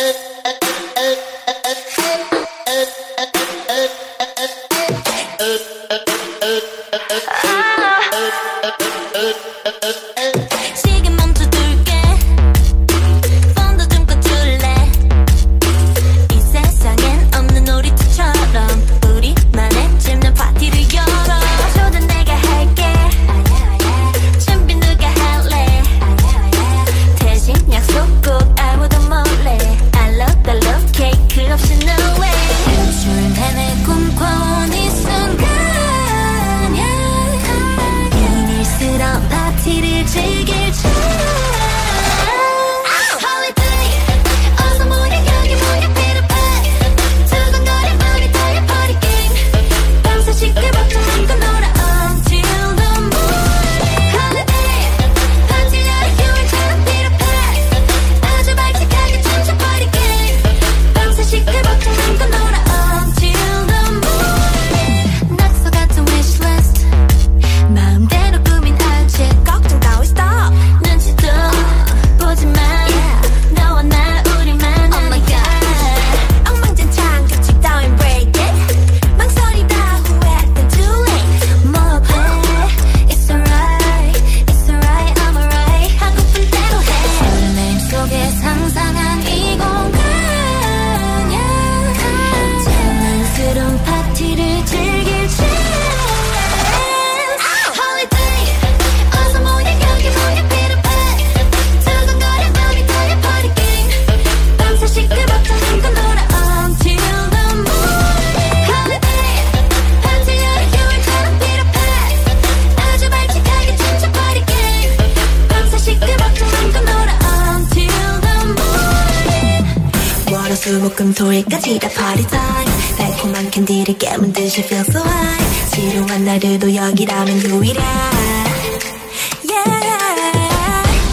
Hey. 수목금토일까지 다 party time. 달콤한 캔디를 깨문 듯이 feel so high. 지루한 날들도 여기라면 유일해 Yeah.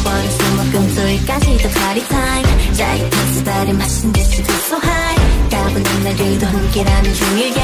월수목금토일까지 다 party time. 짜릿한 수다를 마신 듯이 feel so high. 따분한 날들도 함께라면 유일해